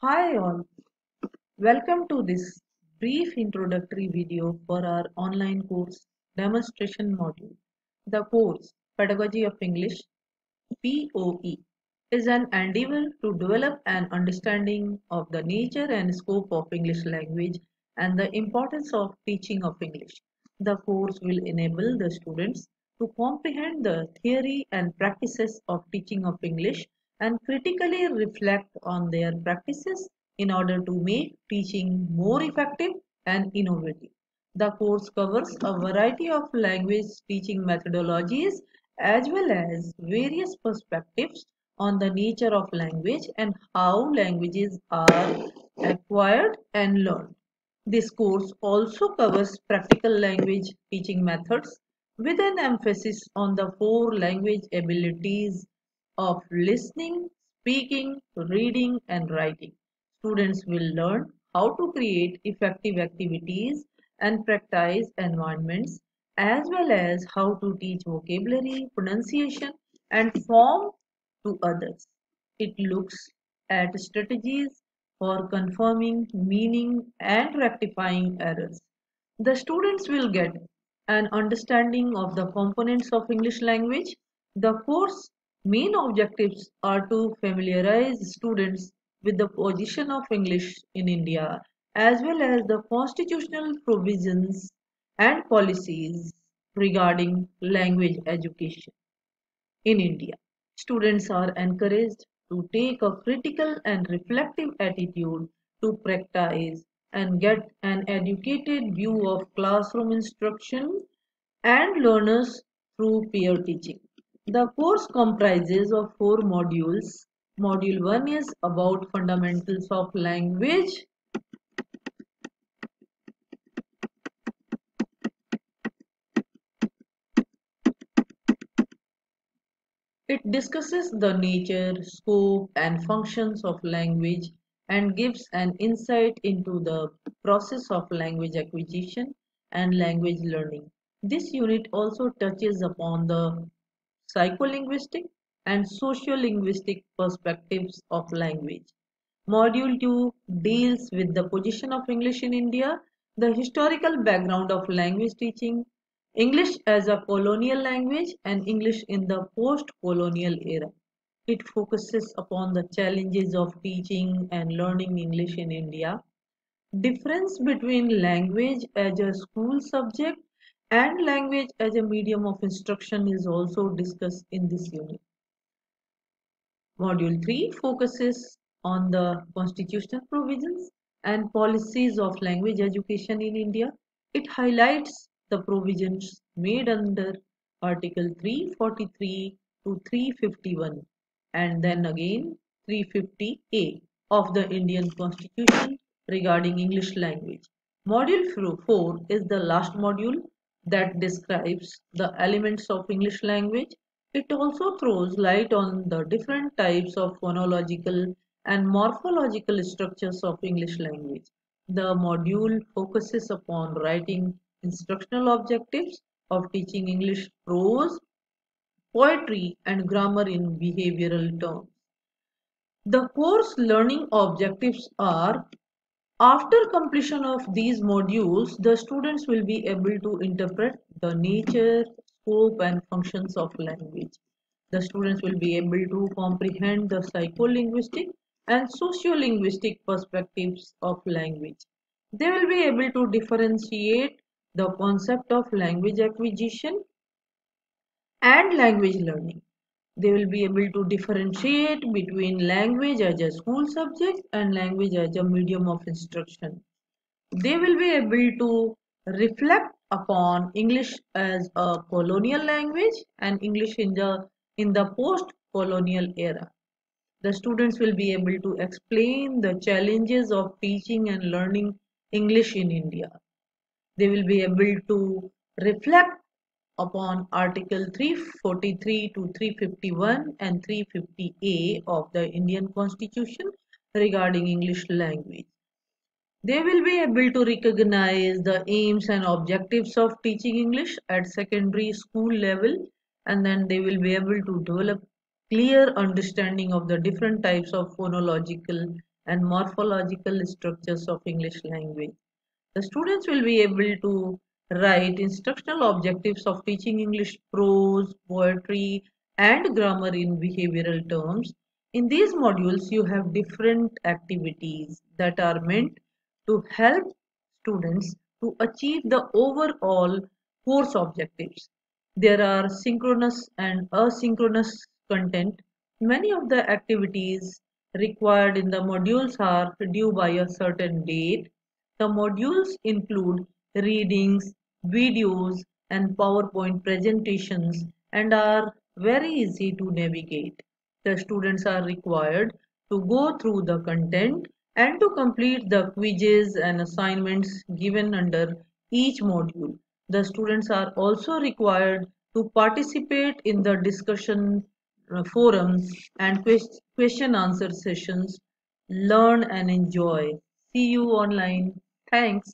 Hi all, welcome to this brief introductory video for our online course demonstration module. The course Pedagogy of English POE is an endeavor to develop an understanding of the nature and scope of English language and the importance of teaching of English. The course will enable the students to comprehend the theory and practices of teaching of English and critically reflect on their practices in order to make teaching more effective and innovative. The course covers a variety of language teaching methodologies as well as various perspectives on the nature of language and how languages are acquired and learned. This course also covers practical language teaching methods with an emphasis on the four language abilities of listening, speaking, reading and writing. Students will learn how to create effective activities and practice environments as well as how to teach vocabulary, pronunciation and form to others. It looks at strategies for confirming meaning and rectifying errors. The students will get an understanding of the components of English language. The course main objectives are to familiarize students with the position of English in India as well as the constitutional provisions and policies regarding language education in India. Students are encouraged to take a critical and reflective attitude to practice and get an educated view of classroom instruction and learners through peer teaching. The course comprises of four modules. Module 1 is about fundamentals of language. It discusses the nature, scope and functions of language and gives an insight into the process of language acquisition and language learning. This unit also touches upon the psycholinguistic and sociolinguistic perspectives of language. Module 2 deals with the position of English in India, the historical background of language teaching, English as a colonial language and English in the post-colonial era. It focuses upon the challenges of teaching and learning English in India, difference between language as a school subject and language as a medium of instruction is also discussed in this unit. Module 3 focuses on the constitutional provisions and policies of language education in India. It highlights the provisions made under Article 343 to 351 and then again 350A of the Indian Constitution regarding English language. Module 4 is the last module that describes the elements of English language. It also throws light on the different types of phonological and morphological structures of English language. The module focuses upon writing instructional objectives of teaching English prose, poetry and grammar in behavioral terms. The course learning objectives are after completion of these modules, the students will be able to interpret the nature, scope and functions of language. The students will be able to comprehend the psycholinguistic and sociolinguistic perspectives of language. They will be able to differentiate the concept of language acquisition and language learning. They will be able to differentiate between language as a school subject and language as a medium of instruction. They will be able to reflect upon English as a colonial language and English in the in the post-colonial era. The students will be able to explain the challenges of teaching and learning English in India. They will be able to reflect upon Article 343 to 351 and 350A of the Indian Constitution regarding English language. They will be able to recognize the aims and objectives of teaching English at secondary school level and then they will be able to develop clear understanding of the different types of phonological and morphological structures of English language. The students will be able to write instructional objectives of teaching English prose, poetry, and grammar in behavioral terms. In these modules, you have different activities that are meant to help students to achieve the overall course objectives. There are synchronous and asynchronous content. Many of the activities required in the modules are due by a certain date. The modules include readings, videos, and PowerPoint presentations and are very easy to navigate. The students are required to go through the content and to complete the quizzes and assignments given under each module. The students are also required to participate in the discussion uh, forums and question answer sessions. Learn and enjoy. See you online. Thanks.